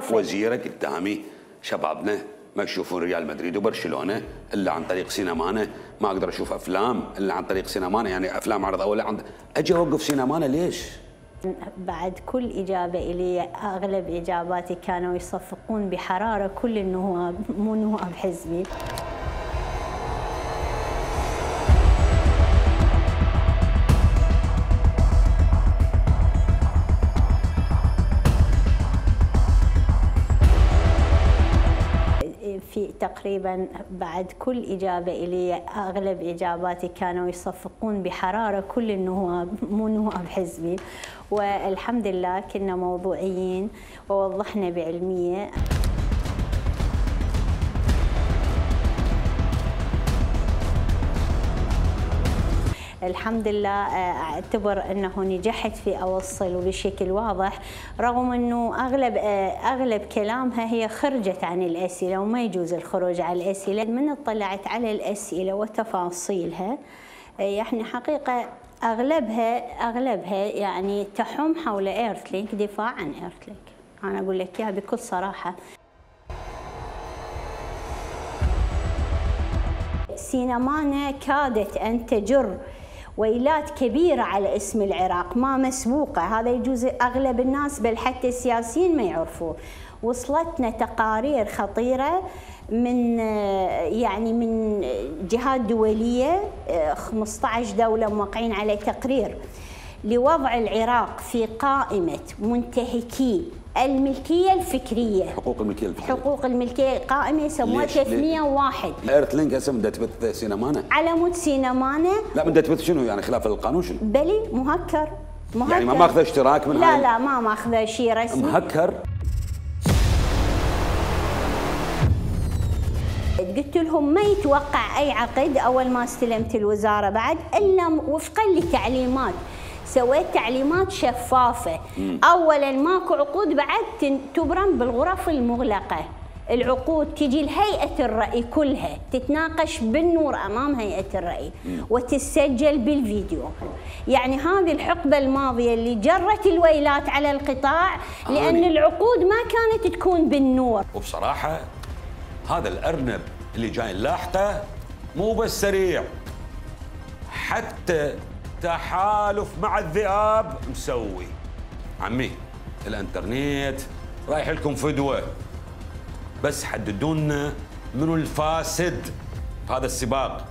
ثقافة. وزيره قدامي شبابنا ما يشوفون ريال مدريد وبرشلونة إلا عن طريق سينمانا ما أقدر أشوف أفلام إلا عن طريق سينمانا يعني أفلام عرض اول عند أجي أوقف سينمانا ليش؟ بعد كل إجابة إلي أغلب إجاباتي كانوا يصفقون بحرارة كل النواب مو نواب حزبي في تقريبا بعد كل إجابة إلي أغلب إجاباتي كانوا يصفقون بحرارة كل النواب مو نواب حزبي. والحمد لله كنا موضوعيين ووضحنا بعلمية. الحمد لله آه، اعتبر انه نجحت في اوصله بشكل واضح رغم انه اغلب آه، اغلب كلامها هي خرجت عن الاسئلة وما يجوز الخروج على الاسئلة من اطلعت على الاسئلة وتفاصيلها. آه، يعني حقيقة اغلبها اغلبها يعني تحوم حول Earthlink دفاع عن Earthlink أنا أقول لك إياها بكل صراحة. سينمانا كادت أن تجر ويلات كبيرة على اسم العراق ما مسبوقة. هذا يجوز أغلب الناس بل حتى السياسيين ما يعرفوه. وصلتنا تقارير خطيرة من يعني من جهات دولية 15 دولة موقعين على تقرير. لوضع العراق في قائمة منتهكي الملكية الفكرية. حقوق الملكية الفكرية. حقوق الملكية قائمة يسموها ليش؟ ليه؟ 301 Earthlink هسه بدها تبث سينمانا. على مود سينمانا. لا بدها تبث شنو؟ يعني خلاف القانون شنو؟ بلي مهكر. مهكر يعني ما ماخذة اشتراك من لا هاي؟ لا ما ماخذة شيء رسمي. مهكر؟ قلت لهم ما يتوقع أي عقد أول ما استلمت الوزارة بعد إلا وفقا لتعليمات سويت تعليمات شفافة. اولا ماكو عقود بعد تبرم بالغرف المغلقة. العقود تجي لهيئة الرأي كلها. تتناقش بالنور أمام هيئة الرأي. وتسجل بالفيديو. يعني هذه الحقبة الماضية اللي جرت الويلات على القطاع لأن آني. العقود ما كانت تكون بالنور. وبصراحة هذا الأرنب اللي جاي لاحقه مو بس سريع حتى تحالف مع الذئاب مسوي. عمي الإنترنت رايح لكم فدوة. بس حددوا لنا منو الفاسد في هذا السباق.